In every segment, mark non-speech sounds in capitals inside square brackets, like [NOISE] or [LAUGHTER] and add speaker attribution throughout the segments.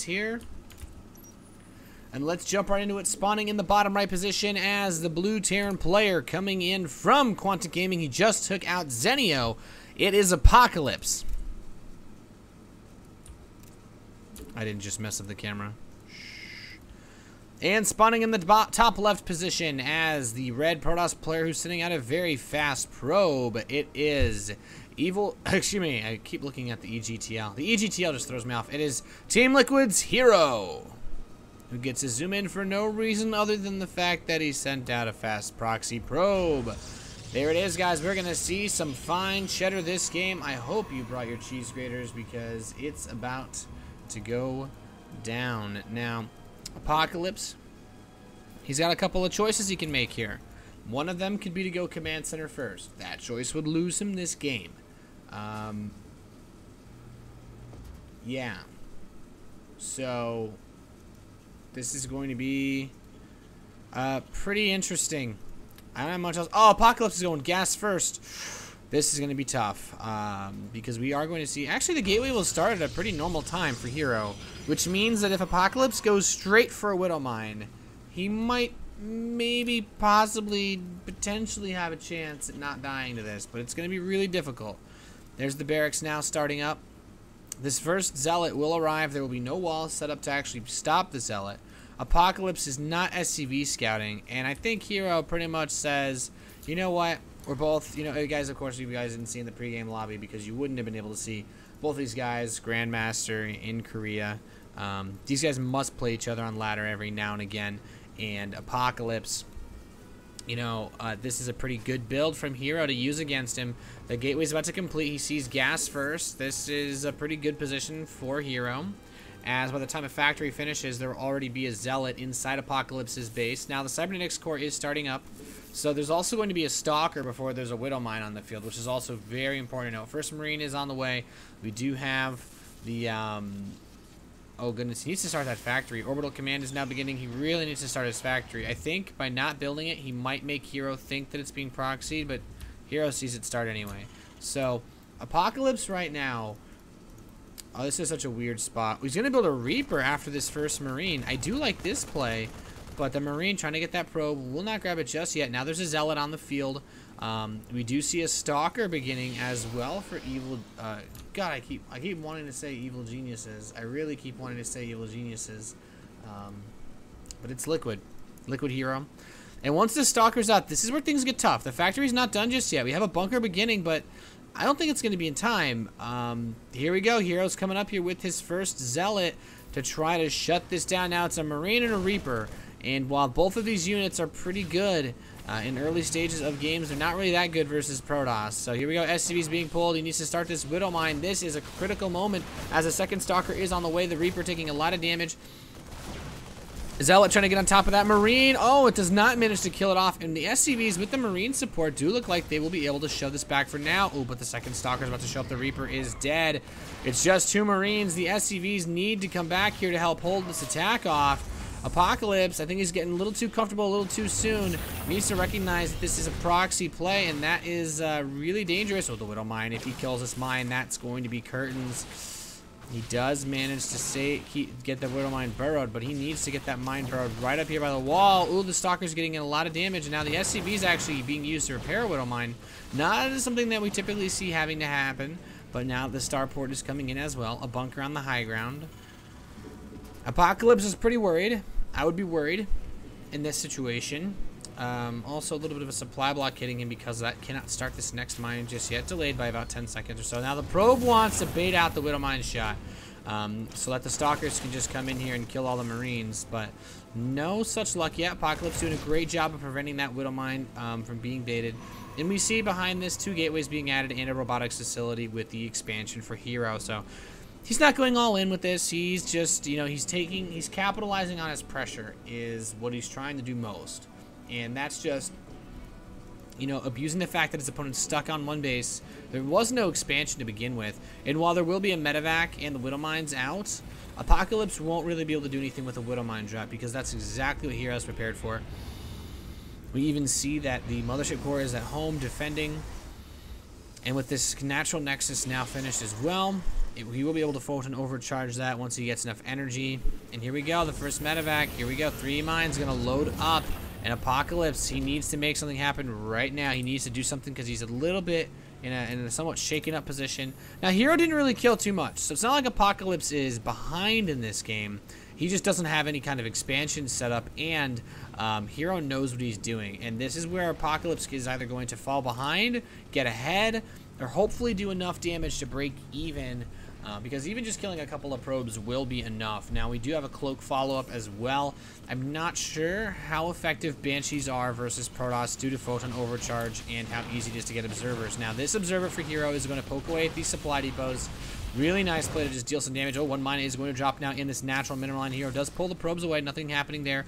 Speaker 1: here. And let's jump right into it. Spawning in the bottom right position as the blue Terran player coming in from Quantic Gaming. He just took out Zenio. It is Apocalypse. I didn't just mess up the camera. And spawning in the top left position as the red Protoss player who's sending out a very fast probe. It is Evil, [LAUGHS] excuse me, I keep looking at the EGTL. The EGTL just throws me off. It is Team Liquid's Hero, who gets to zoom in for no reason other than the fact that he sent out a fast proxy probe. There it is, guys. We're going to see some fine cheddar this game. I hope you brought your cheese graters because it's about to go down. Now, Apocalypse, he's got a couple of choices he can make here. One of them could be to go command center first. That choice would lose him this game. Um, yeah. So, this is going to be uh, pretty interesting. I don't have much else. Oh, Apocalypse is going gas first. This is going to be tough um, because we are going to see. Actually, the gateway will start at a pretty normal time for Hero, which means that if Apocalypse goes straight for a Widow Mine, he might maybe, possibly, potentially have a chance at not dying to this, but it's going to be really difficult. There's the barracks now starting up. This first zealot will arrive. There will be no walls set up to actually stop the zealot. Apocalypse is not SCV scouting, and I think Hero pretty much says, you know what, we're both, you know, you guys, of course, you guys didn't see in the pregame lobby because you wouldn't have been able to see both these guys, Grandmaster in Korea. Um, these guys must play each other on ladder every now and again, and Apocalypse you know, uh, this is a pretty good build from Hero to use against him. The gateway's about to complete. He sees gas first. This is a pretty good position for Hero. As by the time a factory finishes, there will already be a Zealot inside Apocalypse's base. Now, the Cybernetics core is starting up. So there's also going to be a Stalker before there's a Widow Mine on the field, which is also very important to note. First Marine is on the way. We do have the um, Oh goodness, he needs to start that factory. Orbital command is now beginning. He really needs to start his factory. I think by not building it, he might make Hero think that it's being proxied, but Hero sees it start anyway. So, Apocalypse right now. Oh, this is such a weird spot. He's going to build a Reaper after this first Marine. I do like this play, but the Marine trying to get that probe will not grab it just yet. Now there's a Zealot on the field. Um, we do see a Stalker beginning as well for Evil... Uh, God, I keep I keep wanting to say Evil Geniuses. I really keep wanting to say Evil Geniuses. Um, but it's Liquid. Liquid Hero. And once the Stalker's out, this is where things get tough. The factory's not done just yet. We have a bunker beginning, but I don't think it's going to be in time. Um, here we go. Hero's coming up here with his first Zealot to try to shut this down. Now it's a Marine and a Reaper. And while both of these units are pretty good uh, in early stages of games, they're not really that good versus Protoss. So here we go. SCV's being pulled. He needs to start this Widow Mine. This is a critical moment as a second Stalker is on the way. The Reaper taking a lot of damage. Zealot trying to get on top of that Marine. Oh, it does not manage to kill it off. And the SCVs with the Marine support do look like they will be able to shove this back for now. Oh, but the second Stalker is about to show up. The Reaper is dead. It's just two Marines. The SCVs need to come back here to help hold this attack off. Apocalypse, I think he's getting a little too comfortable a little too soon. Needs to recognize that this is a proxy play, and that is uh, really dangerous. Oh, the Widow Mine, if he kills this mine, that's going to be curtains. He does manage to keep, get the Widow Mine burrowed, but he needs to get that mine burrowed right up here by the wall. Ooh, the Stalker's getting in a lot of damage, and now the SCV is actually being used to repair a Widow Mine. Not something that we typically see having to happen, but now the Starport is coming in as well. A bunker on the high ground. Apocalypse is pretty worried. I would be worried in this situation. Um, also, a little bit of a supply block hitting him because that cannot start this next mine just yet. Delayed by about 10 seconds or so. Now, the probe wants to bait out the Widow Mine shot um, so that the Stalkers can just come in here and kill all the Marines. But no such luck yet. Apocalypse doing a great job of preventing that Widow Mine um, from being baited. And we see behind this two gateways being added and a robotics facility with the expansion for Hero. So he's not going all in with this. He's just, you know, he's taking, he's capitalizing on his pressure is what he's trying to do most. And that's just, you know, abusing the fact that his opponent's stuck on one base. There was no expansion to begin with. And while there will be a medevac and the Widow Mine's out, Apocalypse won't really be able to do anything with a Widow Mine drop because that's exactly what Hero's prepared for. We even see that the Mothership Core is at home defending. And with this natural nexus now finished as well, it, he will be able to Photon overcharge that once he gets enough energy. And here we go, the first medevac. Here we go, three mines gonna load up. And Apocalypse, he needs to make something happen right now. He needs to do something because he's a little bit in a, in a somewhat shaken up position. Now, Hero didn't really kill too much, so it's not like Apocalypse is behind in this game. He just doesn't have any kind of expansion set up, and um, Hero knows what he's doing. And this is where Apocalypse is either going to fall behind, get ahead, or hopefully do enough damage to break even uh, because even just killing a couple of probes will be enough. Now, we do have a Cloak follow-up as well. I'm not sure how effective Banshees are versus Protoss due to Photon Overcharge and how easy it is to get Observers. Now, this Observer for Hero is going to poke away at these supply depots. Really nice play to just deal some damage. Oh, one mine is going to drop now in this natural mineral line. Hero does pull the probes away. Nothing happening there.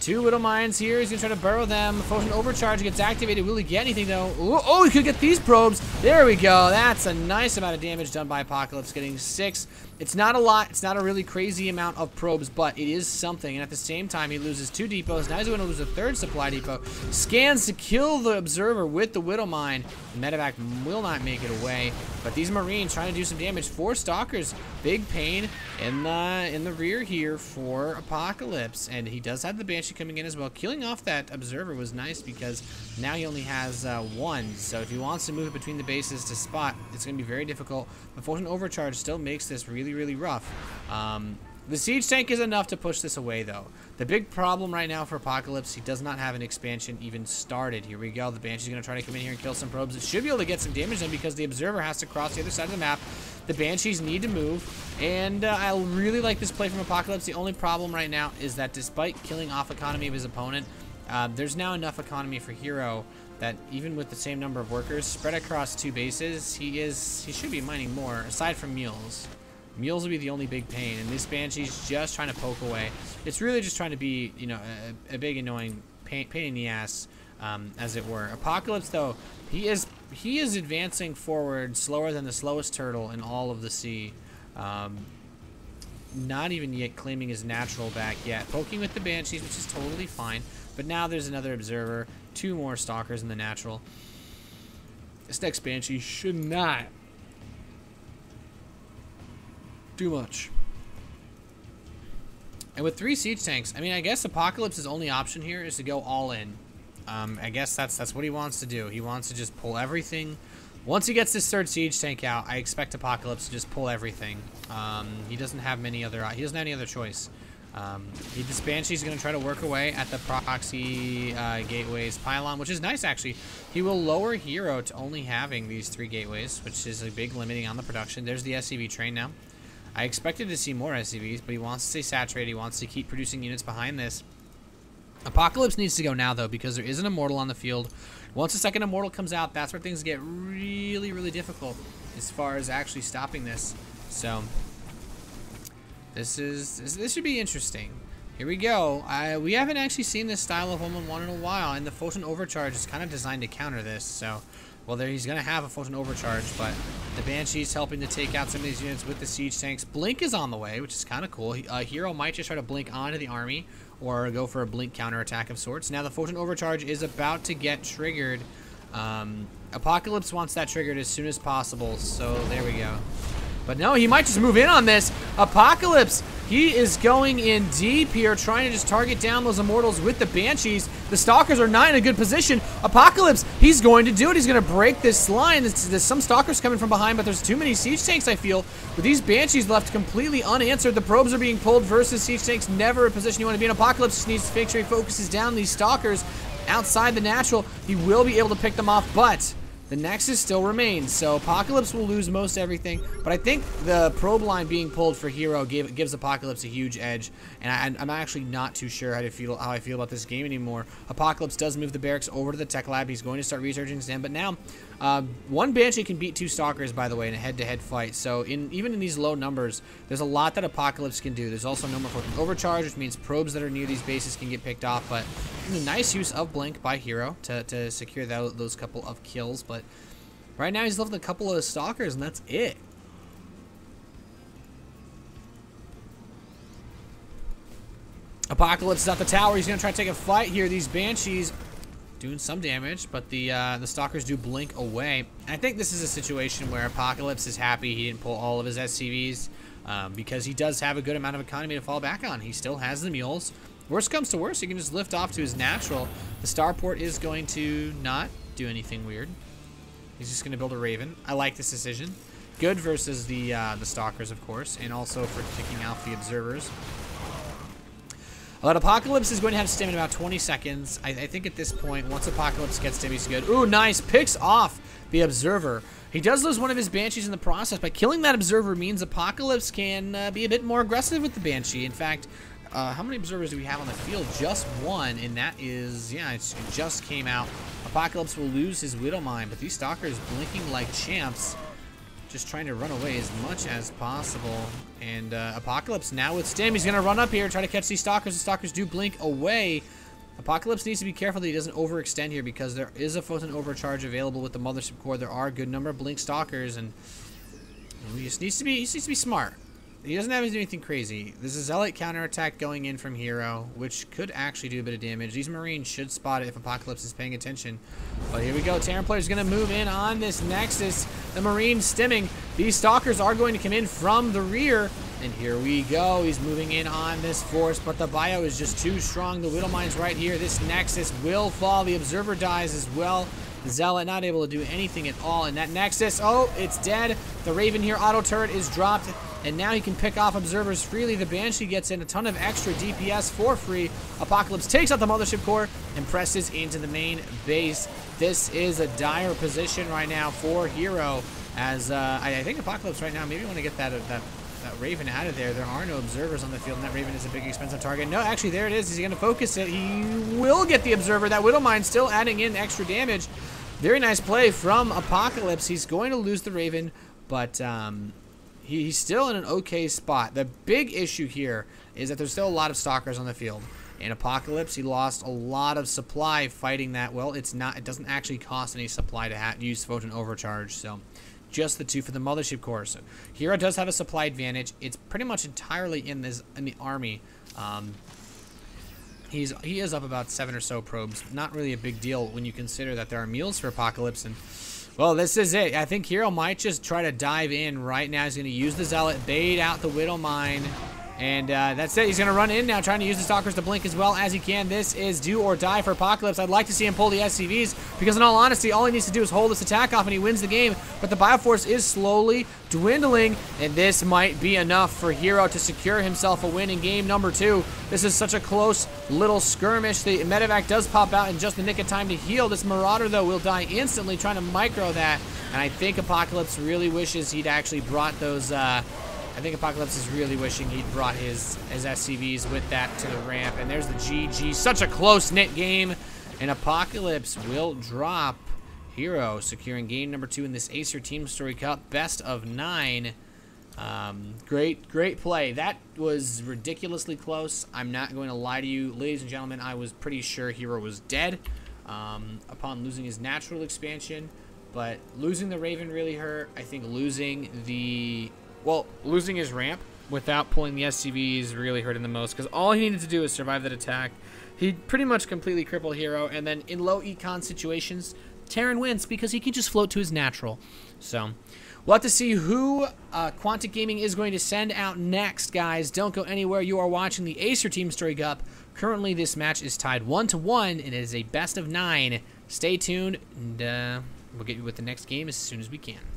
Speaker 1: Two little mines here. He's going to try to burrow them. Photon overcharge gets activated. Will he get anything, though? Ooh, oh, he could get these probes. There we go. That's a nice amount of damage done by Apocalypse, getting six. It's not a lot. It's not a really crazy amount of probes, but it is something. And at the same time, he loses two depots. Now he's going to lose a third supply depot. Scans to kill the Observer with the Widow Mine. Medevac will not make it away. But these Marines trying to do some damage. Four Stalkers. Big pain in the, in the rear here for Apocalypse. And he does have the Banshee coming in as well. Killing off that Observer was nice because now he only has uh, one. So if he wants to move between the bases to spot, it's going to be very difficult. But Photon Overcharge still makes this really really, really rough. Um, the siege tank is enough to push this away, though. The big problem right now for Apocalypse, he does not have an expansion even started. Here we go. The Banshee's going to try to come in here and kill some probes. It should be able to get some damage done because the Observer has to cross the other side of the map. The Banshees need to move, and uh, I really like this play from Apocalypse. The only problem right now is that despite killing off economy of his opponent, uh, there's now enough economy for Hero that even with the same number of workers spread across two bases, he is he should be mining more, aside from mules. Mules will be the only big pain, and this Banshee's just trying to poke away. It's really just trying to be, you know, a, a big annoying pain, pain in the ass, um, as it were. Apocalypse, though, he is he is advancing forward slower than the slowest turtle in all of the sea. Um, not even yet claiming his natural back yet. Poking with the Banshees, which is totally fine. But now there's another Observer, two more Stalkers in the natural. This next Banshee should not too much. And with three siege tanks, I mean, I guess Apocalypse's only option here is to go all in. Um, I guess that's that's what he wants to do. He wants to just pull everything. Once he gets this third siege tank out, I expect Apocalypse to just pull everything. Um, he doesn't have many other. He doesn't have any other choice. Um, he, this Banshee's going to try to work away at the proxy uh, gateways pylon, which is nice actually. He will lower Hero to only having these three gateways, which is a big limiting on the production. There's the SCV train now. I expected to see more SCVs, but he wants to stay saturated. He wants to keep producing units behind this. Apocalypse needs to go now, though, because there is an Immortal on the field. Once the second Immortal comes out, that's where things get really, really difficult as far as actually stopping this. So, this is this, this should be interesting. Here we go. I, we haven't actually seen this style of 1-1-1 in a while, and the Photon Overcharge is kind of designed to counter this, so well, there he's going to have a Photon Overcharge, but the Banshee's helping to take out some of these units with the Siege Tanks. Blink is on the way, which is kind of cool. A Hero might just try to blink onto the army or go for a blink counterattack of sorts. Now the Photon Overcharge is about to get triggered. Um, Apocalypse wants that triggered as soon as possible, so there we go. But no, he might just move in on this. Apocalypse, he is going in deep here, trying to just target down those Immortals with the Banshees. The Stalkers are not in a good position. Apocalypse, he's going to do it. He's going to break this line. There's, there's some Stalkers coming from behind, but there's too many Siege Tanks, I feel. With these Banshees left completely unanswered, the probes are being pulled versus Siege Tanks. Never a position you want to be in. Apocalypse just needs to make sure he focuses down these Stalkers outside the natural. He will be able to pick them off, but the Nexus still remains, so Apocalypse will lose most everything, but I think the probe line being pulled for Hero gave, gives Apocalypse a huge edge, and I, am actually not too sure how, to feel, how I feel about this game anymore. Apocalypse does move the barracks over to the Tech Lab. He's going to start researching Zen, but now uh, one Banshee can beat two Stalkers, by the way, in a head-to-head -head fight, so in even in these low numbers, there's a lot that Apocalypse can do. There's also no more overcharge, which means probes that are near these bases can get picked off, but nice use of Blink by Hero to, to secure that, those couple of kills, but right now he's left a couple of Stalkers, and that's it. Apocalypse is at the tower. He's going to try to take a fight here. These Banshees doing some damage, but the uh, the Stalkers do blink away. I think this is a situation where Apocalypse is happy he didn't pull all of his SCVs um, because he does have a good amount of economy to fall back on. He still has the mules. Worst comes to worst, he can just lift off to his natural. The starport is going to not do anything weird. He's just going to build a Raven. I like this decision. Good versus the uh, the Stalkers, of course, and also for kicking out the Observers. But Apocalypse is going to have stim in about 20 seconds. I, I think at this point, once Apocalypse gets stim, he's good. Ooh, nice. Picks off the Observer. He does lose one of his Banshees in the process, but killing that Observer means Apocalypse can uh, be a bit more aggressive with the Banshee. In fact, uh, how many Observers do we have on the field? Just one, and that is, yeah, it just came out. Apocalypse will lose his Widow Mine, but these Stalkers blinking like champs just trying to run away as much as possible. And uh, Apocalypse now with Stim. He's going to run up here, try to catch these Stalkers. The Stalkers do blink away. Apocalypse needs to be careful that he doesn't overextend here because there is a Photon Overcharge available with the Mothership Core. There are a good number of Blink Stalkers, and he just needs to be he needs to be smart. He doesn't have to do anything crazy. There's a Zealot counterattack going in from Hero, which could actually do a bit of damage. These Marines should spot it if Apocalypse is paying attention. But here we go. Terran player is going to move in on this Nexus. The Marines stimming. These Stalkers are going to come in from the rear. And here we go. He's moving in on this force, but the bio is just too strong. The Widow Mine's right here. This Nexus will fall. The Observer dies as well. Zealot not able to do anything at all. in that Nexus, oh, it's dead. The Raven here auto turret is dropped and now he can pick off observers freely. The Banshee gets in a ton of extra DPS for free. Apocalypse takes out the Mothership Core and presses into the main base. This is a dire position right now for Hero, as uh, I, I, think Apocalypse right now maybe want to get that, that that Raven out of there. There are no observers on the field, and that Raven is a big expensive target. No, actually, there it is. He's going to focus it. He will get the observer. That Mine still adding in extra damage. Very nice play from Apocalypse. He's going to lose the Raven, but um, he's still in an okay spot. The big issue here is that there's still a lot of stalkers on the field. In Apocalypse, he lost a lot of supply fighting that. Well, it's not. It doesn't actually cost any supply to use Photon Overcharge. So, just the two for the Mothership Core. So, Hero does have a supply advantage. It's pretty much entirely in this in the army. Um, he's he is up about seven or so probes. Not really a big deal when you consider that there are mules for Apocalypse and well, this is it. I think Hero might just try to dive in right now. He's going to use the Zealot, bait out the Widow Mine. And uh, that's it. He's going to run in now, trying to use the Stalkers to blink as well as he can. This is do or die for Apocalypse. I'd like to see him pull the SCVs because, in all honesty, all he needs to do is hold this attack off and he wins the game. But the Bioforce is slowly dwindling, and this might be enough for Hero to secure himself a win in game number two. This is such a close little skirmish. The Medivac does pop out in just the nick of time to heal. This Marauder, though, will die instantly trying to micro that. And I think Apocalypse really wishes he'd actually brought those... Uh, I think Apocalypse is really wishing he'd brought his, his SCVs with that to the ramp. And there's the GG. Such a close-knit game. And Apocalypse will drop Hero, securing game number two in this Acer Team Story Cup. Best of nine. Um, great, great play. That was ridiculously close. I'm not going to lie to you. Ladies and gentlemen, I was pretty sure Hero was dead um, upon losing his natural expansion. But losing the Raven really hurt. I think losing the well, losing his ramp without pulling the SCVs really hurt him the most because all he needed to do was survive that attack. He pretty much completely crippled Hero, and then in low econ situations, Terran wins because he can just float to his natural. So, we'll have to see who uh, Quantic Gaming is going to send out next, guys. Don't go anywhere. You are watching the Acer Team Story Cup. Currently, this match is tied 1 to 1, and it is a best of 9. Stay tuned, and uh, we'll get you with the next game as soon as we can.